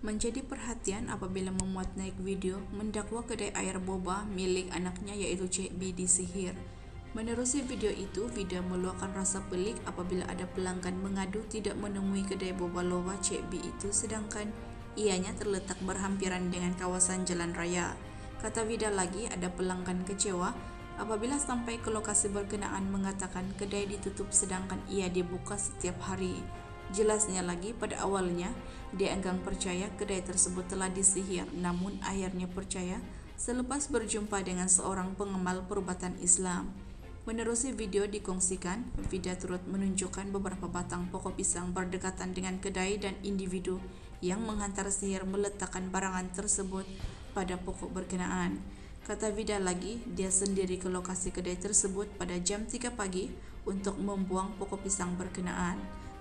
menjadi perhatian apabila memuat naik video mendakwa kedai air boba milik anaknya iaitu Cik B disihir. Menerusi video itu, video meluahkan rasa pelik apabila ada pelanggan mengadu tidak menemui kedai boba loba Cik B itu sedangkan ianya terletak berhampiran dengan kawasan jalan raya. Kata Vida lagi, ada pelanggan kecewa apabila sampai ke lokasi berkenaan mengatakan kedai ditutup sedangkan ia dibuka setiap hari. Jelasnya lagi, pada awalnya, dia enggan percaya kedai tersebut telah disihir, namun akhirnya percaya selepas berjumpa dengan seorang pengemal perubatan Islam. Menerusi video dikongsikan, Vida turut menunjukkan beberapa batang pokok pisang berdekatan dengan kedai dan individu yang menghantar sihir meletakkan barangan tersebut pada pokok berkenaan. Kata Vida lagi, dia sendiri ke lokasi kedai tersebut pada jam 3 pagi untuk membuang pokok pisang berkenaan.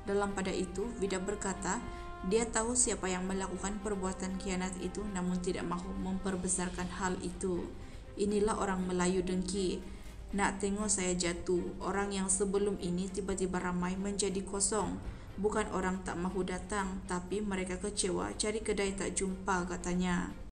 Dalam pada itu, Vida berkata, dia tahu siapa yang melakukan perbuatan kianat itu namun tidak mahu memperbesarkan hal itu. Inilah orang Melayu dengki. Nak tengok saya jatuh, orang yang sebelum ini tiba-tiba ramai menjadi kosong. Bukan orang tak mahu datang, tapi mereka kecewa cari kedai tak jumpa katanya.